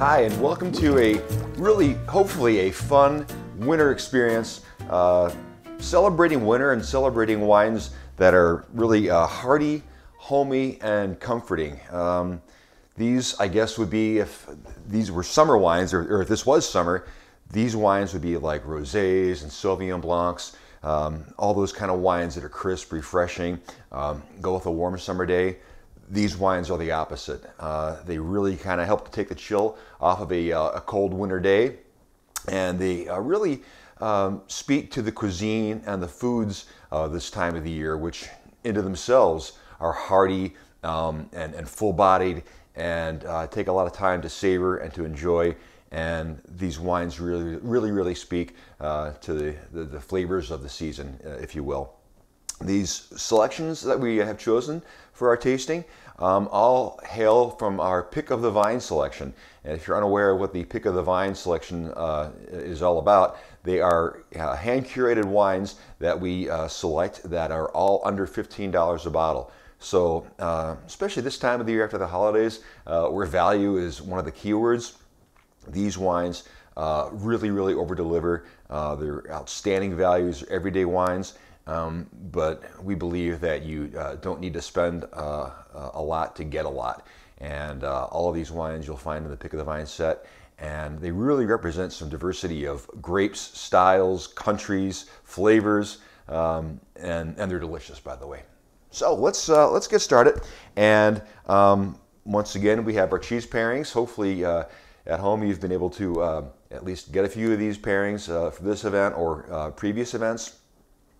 Hi, and welcome to a really, hopefully, a fun winter experience. Uh, celebrating winter and celebrating wines that are really uh, hearty, homey, and comforting. Um, these, I guess, would be if these were summer wines, or, or, if this was summer, these wines would be like rosés and Sauvignon Blancs, um, all those kind of wines that are crisp, refreshing, um, go with a warm summer day these wines are the opposite. Uh, they really kind of help to take the chill off of a, uh, a cold winter day, and they uh, really um, speak to the cuisine and the foods uh, this time of the year, which into themselves are hearty um, and, and full-bodied and uh, take a lot of time to savor and to enjoy. And these wines really, really, really speak uh, to the, the, the, flavors of the season, if you will. These selections that we have chosen for our tasting um, all hail from our pick of the vine selection. And if you're unaware of what the pick of the vine selection uh, is all about, they are uh, hand curated wines that we uh, select that are all under $15 a bottle. So, uh, especially this time of the year after the holidays, uh, where value is one of the keywords, these wines uh, really, really over deliver. they're outstanding values, everyday wines. Um, but we believe that you uh, don't need to spend uh, a lot to get a lot. And uh, all of these wines you'll find in the Pick of the Vine set. And they really represent some diversity of grapes, styles, countries, flavors, um, and, and they're delicious, by the way. So let's, uh, let's get started. And um, once again, we have our cheese pairings. Hopefully, uh, at home you've been able to uh, at least get a few of these pairings for this event or previous events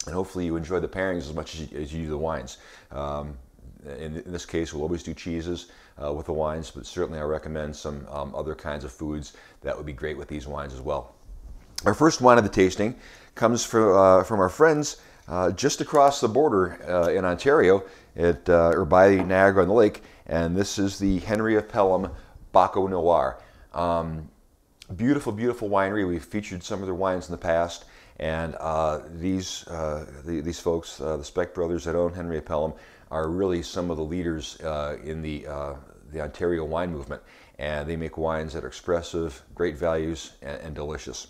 and hopefully you enjoy the pairings as much as you, as you do the wines. Um, in, in, this case, we'll always do cheeses uh, with the wines, but certainly I recommend some um, other kinds of foods that would be great with these wines as well. Our first wine of the tasting comes from, uh, from our friends uh, just across the border uh, in Ontario, at, uh, or by Niagara on the Lake, and this is the Henry of Pelham Baco Noir. Um, beautiful, beautiful winery. We've featured some of their wines in the past. And uh, these, uh, the, these folks, uh, the Speck brothers that own Henry Pelham, are really some of the leaders uh, in the, the Ontario wine movement. And they make wines that are expressive, great values, and, and delicious.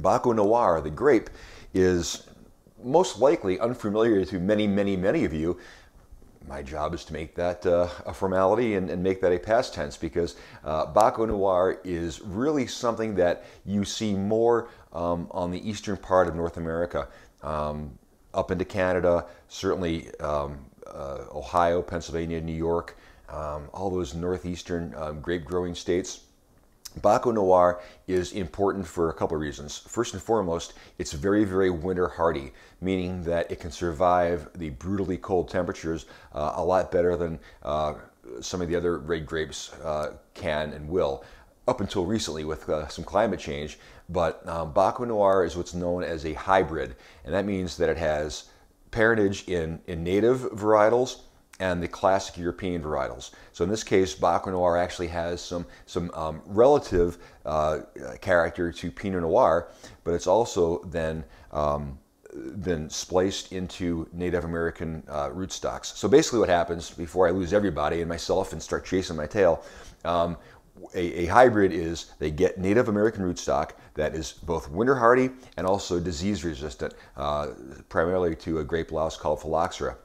Baco Noir, the grape, is most likely unfamiliar to many, many, many of you my job is to make that uh, a formality and, and, make that a past tense because uh, Baco Noir is really something that you see more um, on the eastern part of North America, um, up into Canada, certainly um, uh, Ohio, Pennsylvania, New York, um, all those northeastern um, grape growing states. Baco Noir is important for a couple of reasons. First and foremost, it's very, very winter hardy, meaning that it can survive the brutally cold temperatures uh, a lot better than uh, some of the other red grapes uh, can and will up until recently with uh, some climate change. But um, Baco Noir is what's known as a hybrid, and that means that it has parentage in, in native varietals and the classic European varietals. So in this case, Baco Noir actually has some, some um, relative uh, character to Pinot Noir, but it's also then um, been spliced into Native American uh, rootstocks. So basically what happens, before I lose everybody and myself and start chasing my tail, um, a, a, hybrid is they get Native American rootstock that is both winter hardy and also disease resistant, uh, primarily to a grape louse called phylloxera.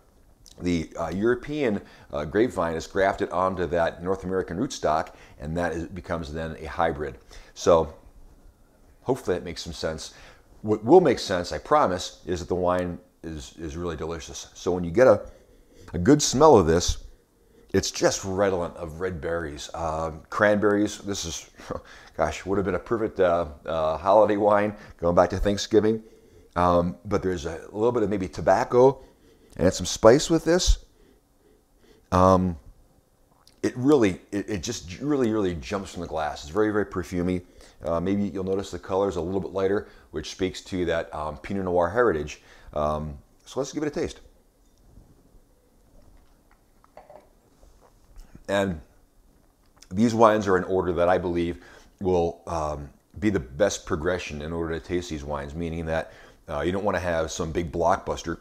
The uh, European uh, grapevine is grafted onto that North American rootstock, and that is, becomes then a hybrid. So hopefully that makes some sense. What will make sense, I promise, is that the wine is, is really delicious. So when you get a, a good smell of this, it's just redolent of red berries, uh, cranberries. This is, gosh, would have been a perfect uh, uh, holiday wine going back to Thanksgiving. Um, but there's a little bit of maybe tobacco and some spice with this. Um, it really, it, it, just really, really jumps from the glass. It's very, very perfumey. Uh, maybe you'll notice the color is a little bit lighter, which speaks to that um, Pinot Noir heritage. Um, so let's give it a taste. And these wines are in order that I believe will um, be the best progression in order to taste these wines, meaning that uh, you don't want to have some big blockbuster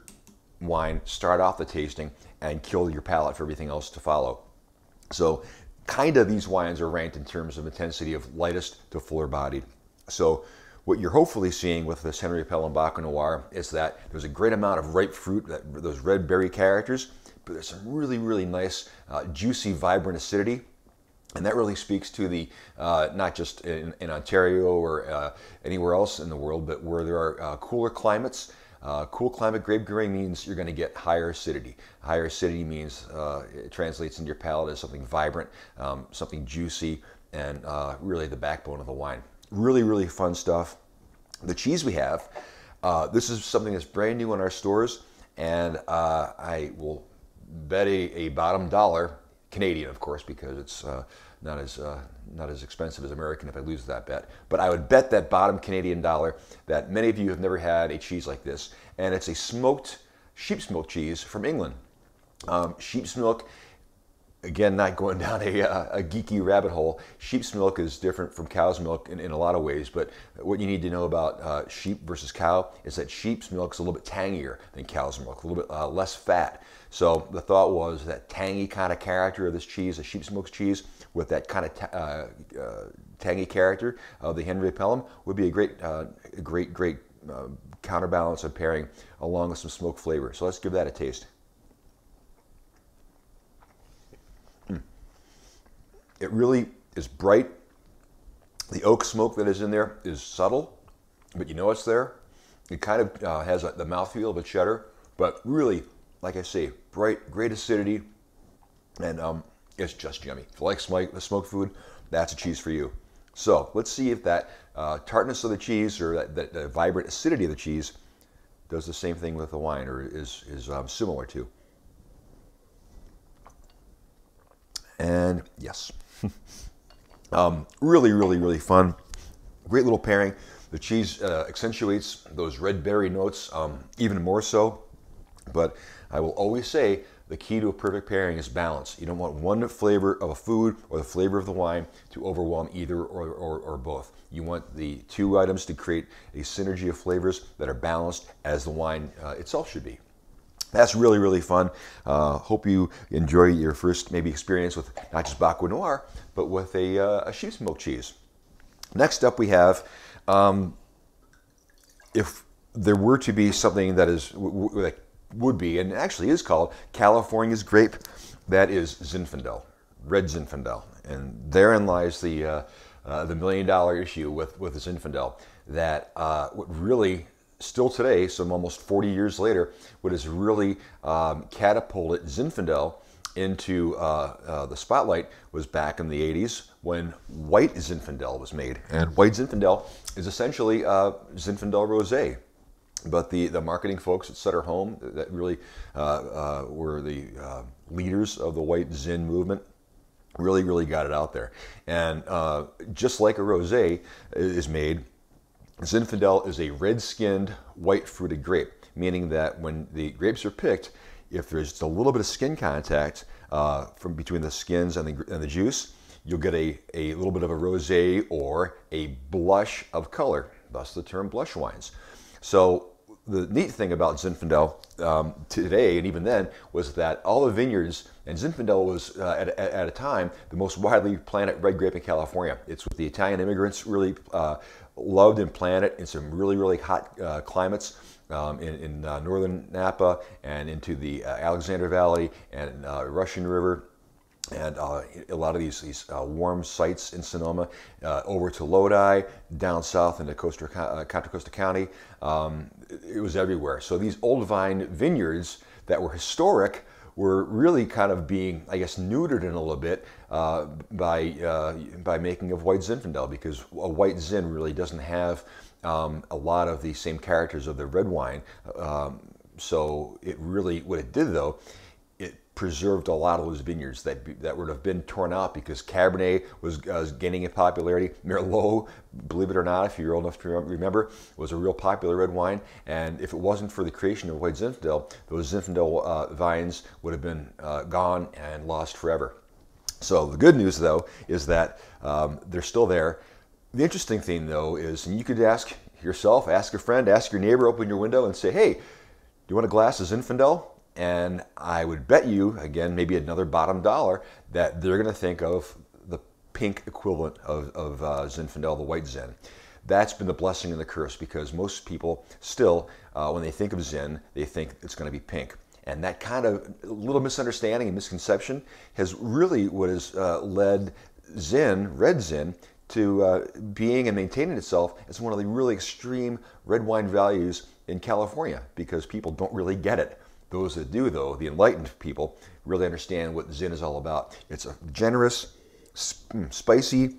wine start off the tasting and kill your palate for everything else to follow. So kind of these wines are ranked in terms of intensity of lightest to fuller bodied. So what you're hopefully seeing with this Henry Baco Noir is that there's a great amount of ripe fruit, that, those red berry characters, but there's some really, really nice, uh, juicy, vibrant acidity. And that really speaks to the, uh, not just in, in Ontario or uh, anywhere else in the world, but where there are uh, cooler climates. Uh, cool climate grape growing means you're going to get higher acidity. Higher acidity means uh, it translates into your palate as something vibrant, um, something juicy, and really the backbone of the wine. Really, really fun stuff. The cheese we have, this is something that's brand new in our stores, and I will bet a, a, bottom dollar, Canadian of course, because it's uh, not as uh, not as expensive as American if I lose that bet. But I would bet that bottom Canadian dollar that many of you have never had a cheese like this, and it's a smoked sheep's milk cheese from England. Um, sheep's milk again, not going down a, uh, a, geeky rabbit hole, sheep's milk is different from cow's milk in, in a lot of ways. But what you need to know about uh, sheep versus cow is that sheep's milk is a little bit tangier than cow's milk, a little bit uh, less fat. So the thought was that tangy kind of character of this cheese, a sheep's milk cheese, with that kind of uh, uh, tangy character of the Henry Pelham would be a great, great, great counterbalance of pairing along with some smoke flavor. So let's give that a taste. It really is bright. The oak smoke that is in there is subtle, but you know it's there. It kind of uh, has a, the mouthfeel of a cheddar, but really, like I say, bright, great acidity, and um, it's just yummy. If you like smoke, the smoked food, that's a cheese for you. So let's see if that uh, tartness of the cheese or that, that, that, vibrant acidity of the cheese does the same thing with the wine or is, is um, similar to. And yes, um, really, really, really fun. Great little pairing. The cheese uh, accentuates those red berry notes um, even more so. But I will always say the key to a perfect pairing is balance. You don't want one flavor of a food or the flavor of the wine to overwhelm either or, or, or, both. You want the two items to create a synergy of flavors that are balanced as the wine uh, itself should be that's really, really fun. Uh, hope you enjoy your first maybe experience with not just Baco Noir, but with a, uh, a sheep's milk cheese. Next up we have, um, if there were to be something that is that would be, and actually is called California's grape, that is Zinfandel, red Zinfandel. And therein lies the, uh, uh the million dollar issue with, with Zinfandel, that uh, what really still today, some almost 40 years later, what has really um, catapulted Zinfandel into uh, uh, the spotlight was back in the 80s when white Zinfandel was made. And white Zinfandel is essentially uh, Zinfandel Rosé. But the, the marketing folks at Sutter Home that really uh, uh, were the uh, leaders of the white Zin movement really, really got it out there. And just like a rosé is made, Zinfandel is a red-skinned, white-fruited grape, meaning that when the grapes are picked, if there's just a little bit of skin contact uh, from between the skins and the, and the juice, you'll get a, a little bit of a rosé or a blush of color, thus the term blush wines. So the neat thing about Zinfandel um, today and even then was that all the vineyards, and Zinfandel was uh, at, at, a time the most widely planted red grape in California. It's what the Italian immigrants really uh, loved and planted in some really, really hot uh, climates. Um, in, in uh, northern Napa and into the uh, Alexander Valley and uh, Russian River and uh, a lot of these, these uh, warm sites in Sonoma, uh, over to Lodi, down south into Costa, uh, Contra Costa County. Um, it was everywhere. So these old vine vineyards that were historic were really kind of being, I guess, neutered in a little bit uh, by, uh, by making of white Zinfandel because a white Zin really doesn't have um, a lot of the same characters of the red wine. Um, so it really, what it did though, preserved a lot of those vineyards that that would have been torn out because Cabernet was, uh, gaining in popularity. Merlot, believe it or not, if you're old enough to remember, was a real popular red wine. And if it wasn't for the creation of white Zinfandel, those Zinfandel uh, vines would have been uh, gone and lost forever. So the good news, though, is that um, they're still there. The interesting thing, though, is and you could ask yourself, ask a friend, ask your neighbor, open your window, and say, "Hey, do you want a glass of Zinfandel?" And I would bet you, again, maybe another bottom dollar, that they're going to think of the pink equivalent of, of uh, Zinfandel, the white Zin. That's been the blessing and the curse because most people still, uh, when they think of Zin, they think it's going to be pink. And that kind of little misunderstanding and misconception has really what has uh, led Zin, red Zin, to uh, being and maintaining itself as one of the really extreme red wine values in California because people don't really get it. Those that do, though, the enlightened people, really understand what Zin is all about. It's a generous, mm, spicy,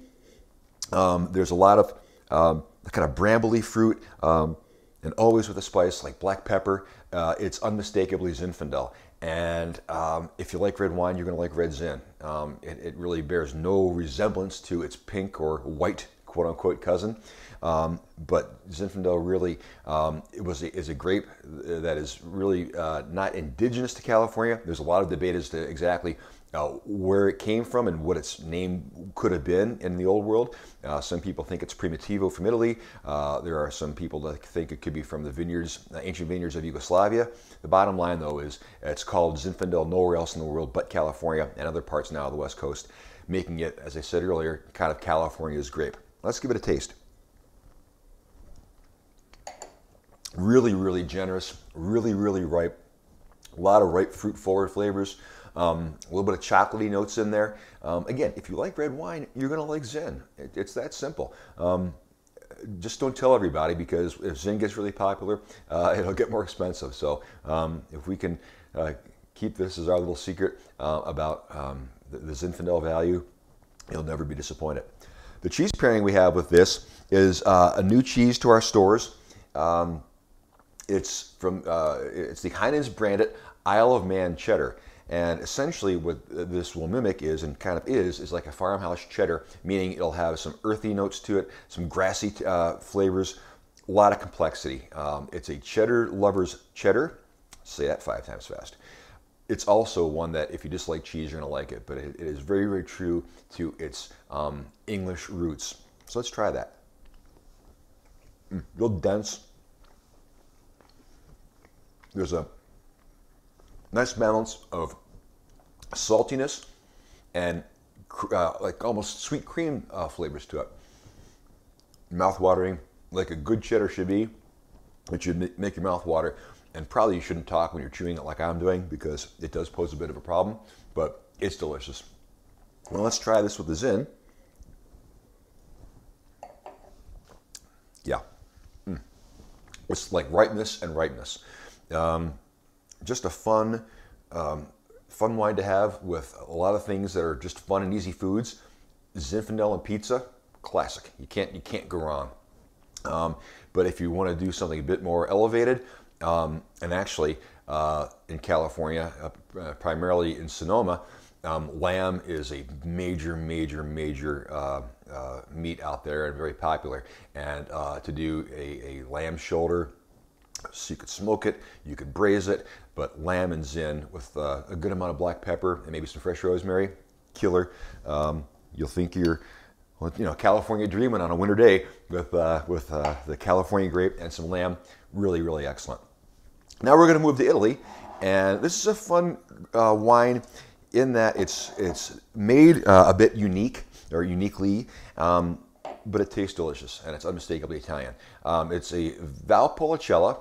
um, there's a lot of um, kind of brambly fruit, um, and always with a spice like black pepper. Uh, it's unmistakably Zinfandel. And um, if you like red wine, you're going to like red Zin. Um, it, it, really bears no resemblance to its pink or white quote unquote cousin. Um, but Zinfandel really um, it was a, is a grape that is really uh, not indigenous to California. There's a lot of debate as to exactly uh, where it came from and what its name could have been in the old world. Uh, some people think it's Primitivo from Italy. Uh, there are some people that think it could be from the vineyards, uh, ancient vineyards of Yugoslavia. The bottom line, though, is it's called Zinfandel nowhere else in the world but California and other parts now of the West Coast, making it, as I said earlier, kind of California's grape. Let's give it a taste. Really, really generous, really, really ripe. A lot of ripe fruit forward flavors. Um, a little bit of chocolatey notes in there. Um, again, if you like red wine, you're going to like Zin. It, it's that simple. Um, just don't tell everybody because if Zin gets really popular, uh, it'll get more expensive. So um, if we can uh, keep this as our little secret uh, about um, the, the Zinfandel value, you'll never be disappointed. The cheese pairing we have with this is uh, a new cheese to our stores. Um, it's from uh, it's the Heinen's branded Isle of Man cheddar. And essentially, what this will mimic is, and kind of is, is like a farmhouse cheddar, meaning it'll have some earthy notes to it, some grassy uh, flavors, a lot of complexity. Um, it's a cheddar lover's cheddar. Say that five times fast. It's also one that, if you just like cheese, you're gonna like it. But it, it is very, very true to its um, English roots. So let's try that. Mm, real dense. There's a nice balance of saltiness and uh, like almost sweet cream uh, flavors to it. Mouth watering, like a good cheddar should be. It should make your mouth water. And probably you shouldn't talk when you're chewing it like I'm doing because it does pose a bit of a problem, but it's delicious. Well, let's try this with the Zin. Yeah. Mm. It's like ripeness and ripeness. Um, just a fun, um, fun wine to have with a lot of things that are just fun and easy foods. Zinfandel and pizza, classic. You can't you can't go wrong. Um, but if you want to do something a bit more elevated, um, and actually uh, in California, uh, primarily in Sonoma, um, lamb is a major, major, major uh, uh, meat out there and very popular. And uh, to do a, a lamb shoulder so you could smoke it, you could braise it, but lamb and zin with uh, a good amount of black pepper and maybe some fresh rosemary, killer. Um, you'll think you're, you know, California dreaming on a winter day with uh, with uh, the California grape and some lamb. Really, really excellent. Now we're going to move to Italy, and this is a fun uh, wine in that it's it's made uh, a bit unique or uniquely. Um, but it tastes delicious and it's unmistakably Italian. Um, it's a Valpolicella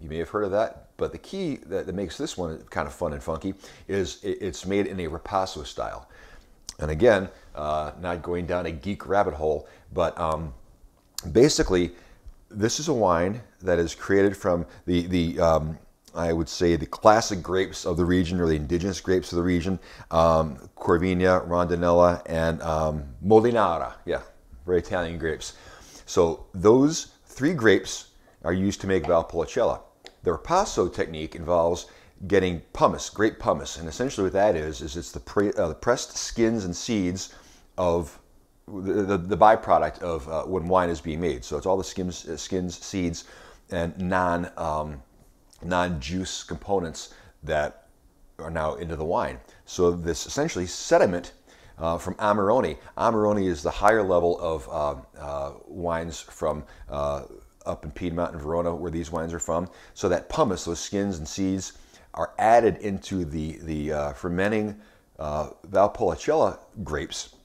you may have heard of that. But the key that, that makes this one kind of fun and funky is it, it's made in a ripasso style. And again, uh, not going down a geek rabbit hole, but um, basically, this is a wine that is created from the, the um, I would say, the classic grapes of the region or the indigenous grapes of the region um, Corvina, Rondinella, and um, Molinara. Yeah, very Italian grapes. So, those three grapes are used to make Valpolicella. The ripasso technique involves getting pumice, grape pumice, and essentially what that is is it's the, pre, uh, the pressed skins and seeds of the, the, the byproduct of uh, when wine is being made. So it's all the skins, uh, skins seeds, and non um, non juice components that are now into the wine. So this essentially sediment uh, from Amarone. Amarone is the higher level of uh, uh, wines from uh, up in Piedmont and Verona, where these wines are from. So that pumice, those skins and seeds, are added into the, the uh, fermenting uh, Valpolicella grapes.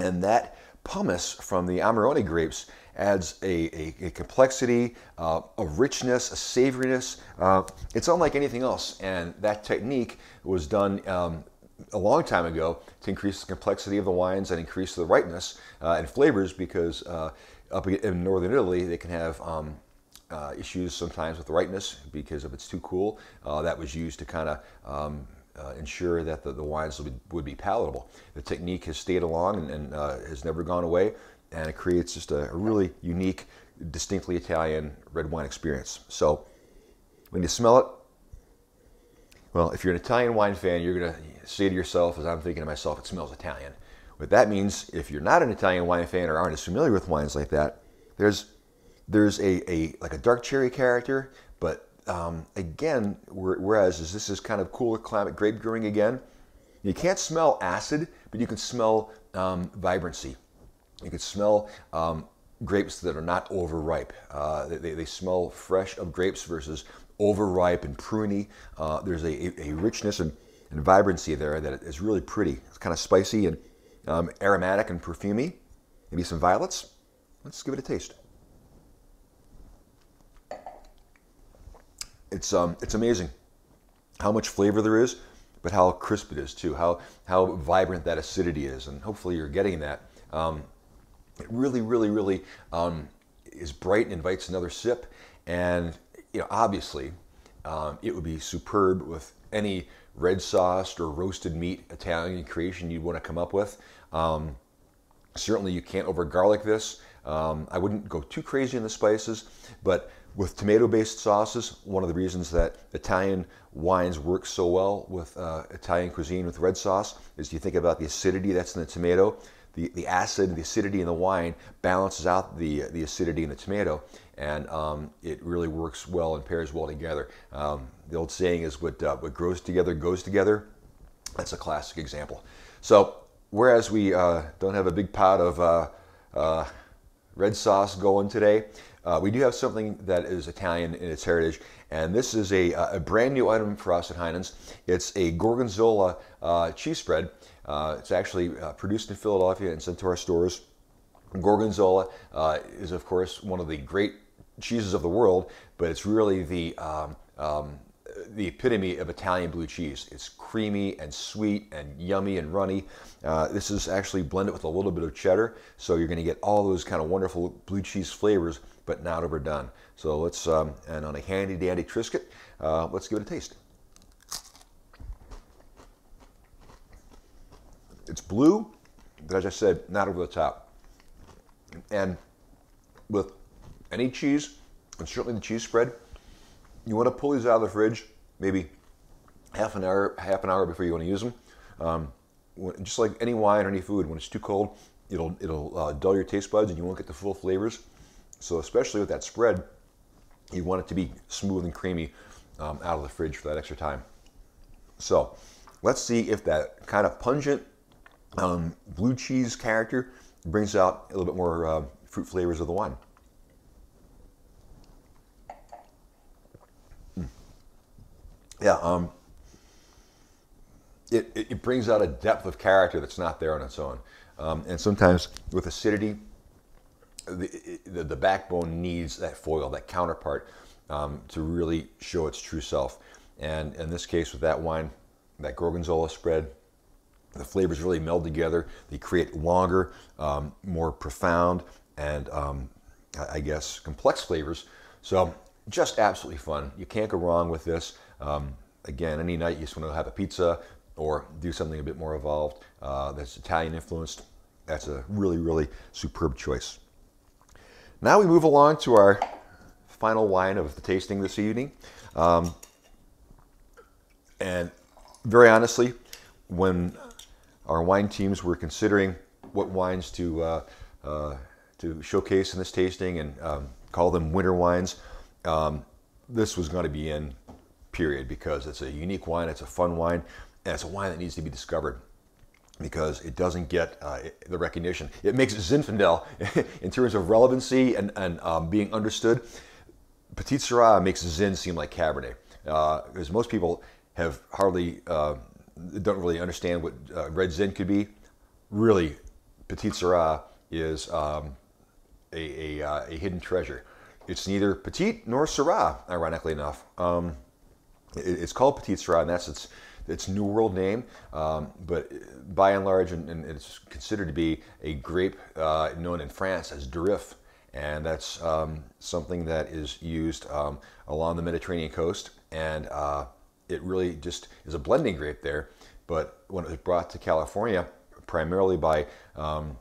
And that pumice from the Amarone grapes adds a, a, a complexity, uh, a richness, a savoriness. Uh, it's unlike anything else. And that technique was done um, a long time ago to increase the complexity of the wines and increase the ripeness uh, and flavors because uh, up in northern Italy they can have um, uh, issues sometimes with the ripeness because if it's too cool. Uh, that was used to kind of um, uh, ensure that the, the wines would be, would be, palatable. The technique has stayed along and, and uh, has never gone away, and it creates just a, a, really unique, distinctly Italian red wine experience. So when you smell it, well, if you're an Italian wine fan, you're going to say to yourself, as I'm thinking to myself, it smells Italian. What that means, if you're not an Italian wine fan or aren't as familiar with wines like that, there's there's a, a like a dark cherry character, but um, again, whereas this is kind of cooler climate grape growing again, you can't smell acid, but you can smell um, vibrancy. You can smell um, grapes that are not overripe. Uh, they, they smell fresh of grapes versus overripe and pruny. Uh, there's a, a, richness and, and, vibrancy there that is really pretty. It's kind of spicy and um, aromatic and perfumy. Maybe some violets. Let's give it a taste. It's, um, it's amazing how much flavor there is, but how crisp it is too, how, how vibrant that acidity is, and hopefully you're getting that. Um, it really, really, really um, is bright and invites another sip. And you know, obviously, um, it would be superb with any red sauced or roasted meat Italian creation you'd want to come up with. Um, certainly, you can't over garlic this. Um, I wouldn't go too crazy in the spices, but with tomato-based sauces, one of the reasons that Italian wines work so well with uh, Italian cuisine with red sauce is you think about the acidity that's in the tomato, the, the acid, the acidity in the wine balances out the, the acidity in the tomato, and um, it really works well and pairs well together. Um, the old saying is what, uh, what grows together goes together. That's a classic example. So whereas we uh, don't have a big pot of uh, uh, red sauce going today, uh, we do have something that is Italian in its heritage, and this is a, a brand new item for us at Heinen's. It's a Gorgonzola uh, cheese spread. Uh, it's actually uh, produced in Philadelphia and sent to our stores. Gorgonzola uh, is, of course, one of the great cheeses of the world, but it's really the um, um, the epitome of Italian blue cheese. It's creamy and sweet and yummy and runny. Uh, this is actually blended with a little bit of cheddar, so you're going to get all those kind of wonderful blue cheese flavors but not overdone. So let's, um, and on a handy dandy Triscuit, uh, let's give it a taste. It's blue, but as I said, not over the top. And with any cheese, and certainly the cheese spread, you want to pull these out of the fridge, maybe half an hour, half an hour before you want to use them. Um, just like any wine or any food, when it's too cold, it'll it'll uh, dull your taste buds, and you won't get the full flavors. So especially with that spread, you want it to be smooth and creamy um, out of the fridge for that extra time. So let's see if that kind of pungent um, blue cheese character brings out a little bit more uh, fruit flavors of the wine. Yeah, um, it, it, brings out a depth of character that's not there on its own. Um, and sometimes with acidity, the, the, the, backbone needs that foil, that counterpart, um, to really show its true self. And in this case, with that wine, that Gorgonzola spread, the flavors really meld together. They create longer, um, more profound, and um, I guess complex flavors. So just absolutely fun. You can't go wrong with this. Um, again, any night you just want to have a pizza or do something a bit more evolved uh, that's Italian influenced. That's a really, really superb choice. Now we move along to our final wine of the tasting this evening. Um, and very honestly, when our wine teams were considering what wines to uh, uh, to showcase in this tasting and um, call them winter wines, um, this was going to be in period because it's a unique wine, it's a fun wine, and it's a wine that needs to be discovered because it doesn't get uh, the recognition. It makes Zinfandel, in terms of relevancy and, and um, being understood, Petite Sirah makes Zin seem like Cabernet. because most people have hardly don't really understand what red zin could be. Really, Petite Sirah is um, a, a, uh, a, hidden treasure. It's neither petite nor Syrah, ironically enough. Um, it's called Petite Sirah, and that's its its New World name, um, but by and large, and, and, it's considered to be a grape uh, known in France as Durif, and that's um, something that is used um, along the Mediterranean coast, and uh, it really just is a blending grape there. But when it was brought to California, primarily by um,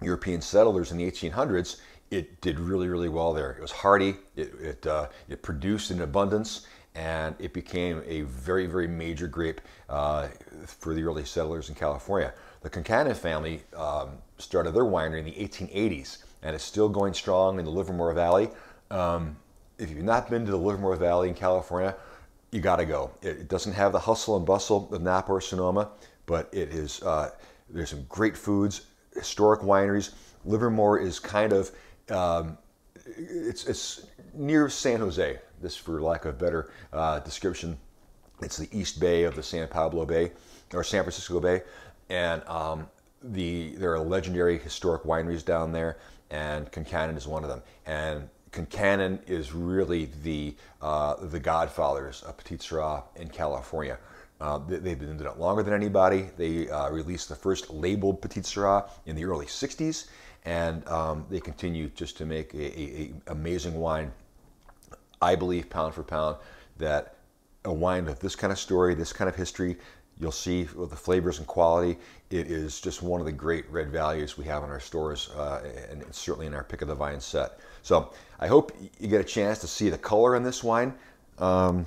European settlers in the 1800s, it did really, really well there. It was hardy, it, it, uh, it produced in abundance, and it became a very, very major grape uh, for the early settlers in California. The Concannon family um, started their winery in the 1880s, and it's still going strong in the Livermore Valley. Um, if you've not been to the Livermore Valley in California, you got to go. It, it, doesn't have the hustle and bustle of Napa or Sonoma, but it is. Uh, there's some great foods, historic wineries. Livermore is kind of um, it's, it's near San Jose. This, for lack of better uh, description, it's the East Bay of the San Pablo Bay or San Francisco Bay, and um, the there are legendary historic wineries down there, and Concannon is one of them. And Concannon is really the uh, the godfathers of Petite Sirah in California. Uh, they've been doing it longer than anybody. They uh, released the first labeled Petite Sirah in the early 60s, and um, they continue just to make a, a, a, amazing wine. I believe, pound for pound, that a wine with this kind of story, this kind of history, you'll see with the flavors and quality, it is just one of the great red values we have in our stores, uh, and certainly in our pick of the vine set. So I hope you get a chance to see the color in this wine. Um,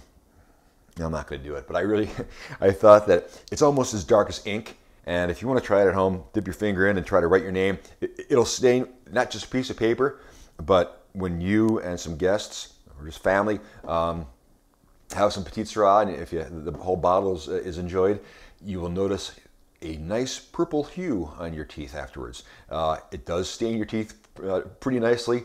I'm not going to do it, but I really, I thought that it's almost as dark as ink. And if you want to try it at home, dip your finger in and try to write your name. It, will stain not just a piece of paper, but when you and some guests or just family um, have some Petite Sirah, and if you, the whole bottle is, is enjoyed, you will notice a nice purple hue on your teeth afterwards. Uh, it does stain your teeth uh, pretty nicely.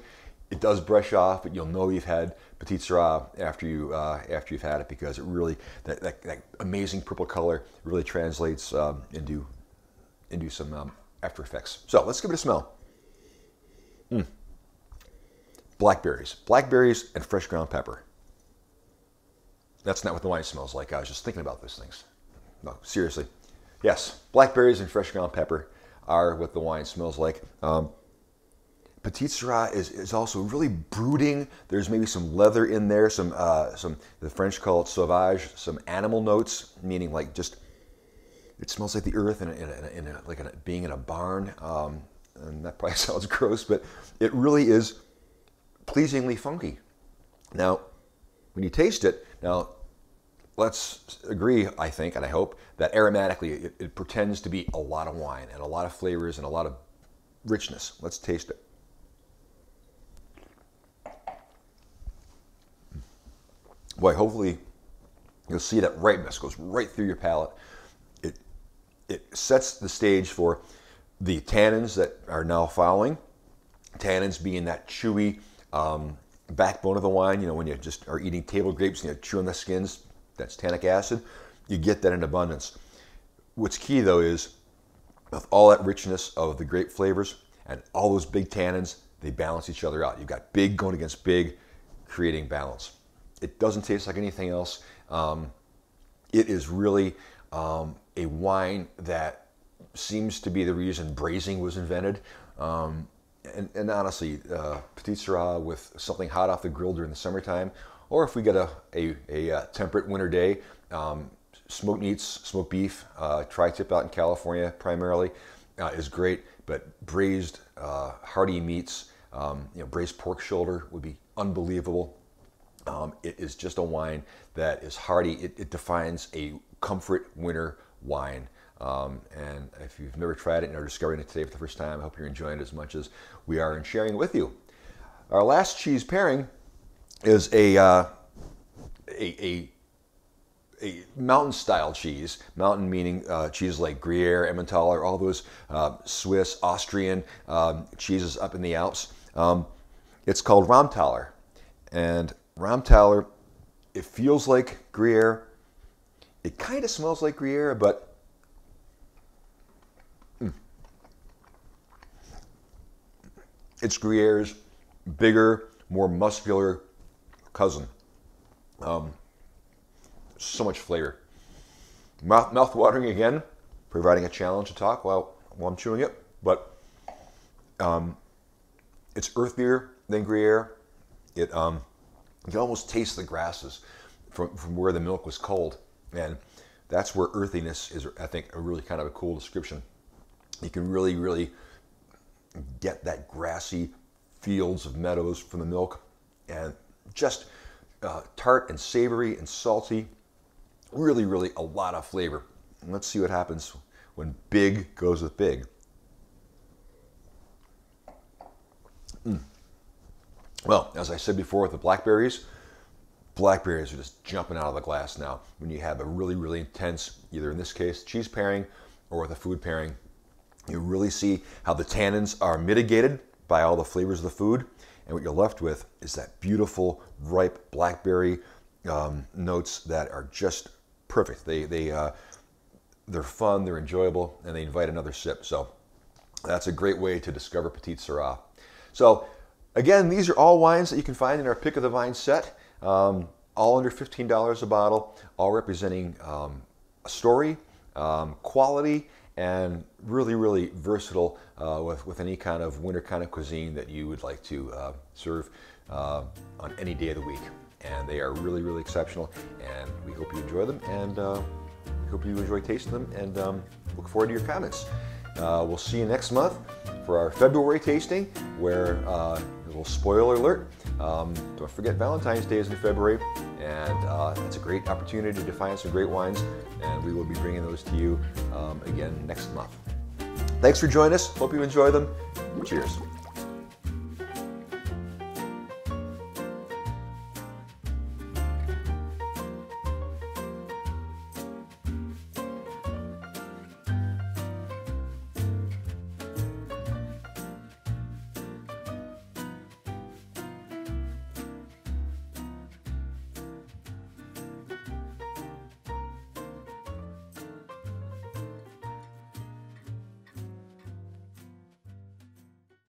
It does brush off, but you'll know you've had Petite Sirah after you uh, after you've had it because it really that, that, that amazing purple color really translates um, into into some um, after effects. So let's give it a smell. Mm. Blackberries, blackberries, and fresh ground pepper. That's not what the wine smells like. I was just thinking about those things. No, seriously. Yes, blackberries and fresh ground pepper are what the wine smells like. Um, Petite Sirah is, is also really brooding. There's maybe some leather in there, some uh, some the French call it sauvage, some animal notes, meaning like just it smells like the earth and in, in, in, in, like being in a barn. Um, and that probably sounds gross, but it really is pleasingly funky. Now, when you taste it, now let's agree, I think, and I hope that aromatically it, it pretends to be a lot of wine and a lot of flavors and a lot of richness. Let's taste it. boy, hopefully you'll see that ripeness goes right through your palate. It, it sets the stage for the tannins that are now following. Tannins being that chewy um, backbone of the wine. You know, when you just are eating table grapes and you chew on the skins, that's tannic acid. You get that in abundance. What's key though is with all that richness of the grape flavors and all those big tannins, they balance each other out. You've got big going against big, creating balance. It doesn't taste like anything else. Um, it is really um, a wine that seems to be the reason braising was invented. Um, and, and, honestly, uh, Petite Sirah with something hot off the grill during the summertime, or if we get a, a, a, a uh, temperate winter day, um, smoked meats, smoked beef, uh, tri-tip out in California primarily, uh, is great. But braised uh, hearty meats, um, you know, braised pork shoulder would be unbelievable. Um, it is just a wine that is hearty. It, it defines a comfort winter wine. Um, and if you've never tried it and are discovering it today for the first time, I hope you're enjoying it as much as we are in sharing it with you. Our last cheese pairing is a, uh, a, a, a, mountain style cheese. Mountain meaning uh, cheese like Gruyere, Emmentaler, all those uh, Swiss, Austrian um, cheeses up in the Alps. Um, it's called Raumtaler. And Raumtaler It feels like Gruyere. It kind of smells like Gruyere, but it's Gruyere's bigger, more muscular cousin. Um, so much flavor. Mouth, mouth watering again, providing a challenge to talk while, while I'm chewing it, but um, it's earthier than Gruyere. It um, you almost taste the grasses from, from where the milk was cold, and that's where earthiness is. I think a really kind of a cool description. You can really, really get that grassy fields of meadows from the milk, and just uh, tart and savory and salty. Really, really a lot of flavor. And let's see what happens when big goes with big. Mm. Well, as I said before with the blackberries, blackberries are just jumping out of the glass now when you have a really, really intense, either in this case, cheese pairing or with a food pairing. You really see how the tannins are mitigated by all the flavors of the food. And what you're left with is that beautiful, ripe blackberry um, notes that are just perfect. They, they, uh, they're fun, they're enjoyable, and they invite another sip. So that's a great way to discover Petite Sirah. So again, these are all wines that you can find in our Pick of the Vine set, um, all under $15 a bottle, all representing um, a story, um, quality, and really, really versatile uh, with, with any kind of winter kind of cuisine that you would like to uh, serve uh, on any day of the week. And they are really, really exceptional, and we hope you enjoy them, and uh, we hope you enjoy tasting them, and um, look forward to your comments. Uh, we'll see you next month for our February tasting, where uh, a little spoiler alert. Um, don't forget Valentine's Day is in February, and it's a great opportunity to find some great wines, and we will be bringing those to you um, again next month. Thanks for joining us. Hope you enjoy them. Cheers.